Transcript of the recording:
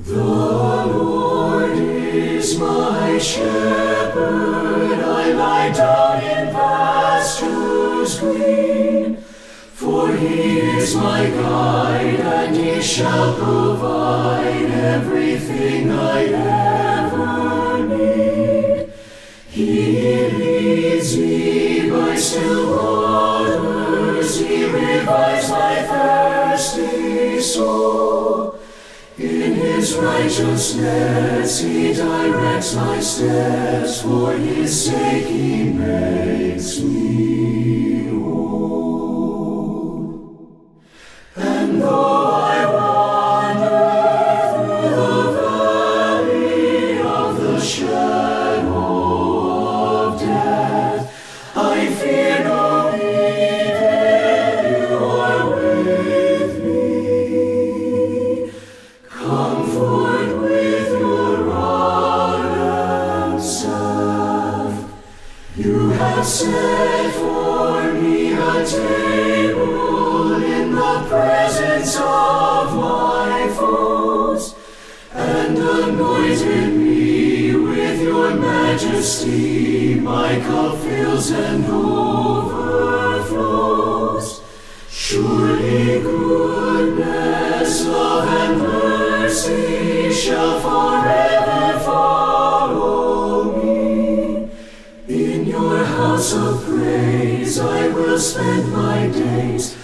The Lord is my shepherd, I lie down in pastures green. For he is my guide, and he shall provide everything I ever need. He leads me by still waters, he revives my thirsty soul. His righteousness he directs my steps, for his sake he makes me For me a table in the presence of my foes, and anointed me with your majesty. My cup fills and overflows. Surely goodness, love, and mercy shall forever house of praise I will spend my days.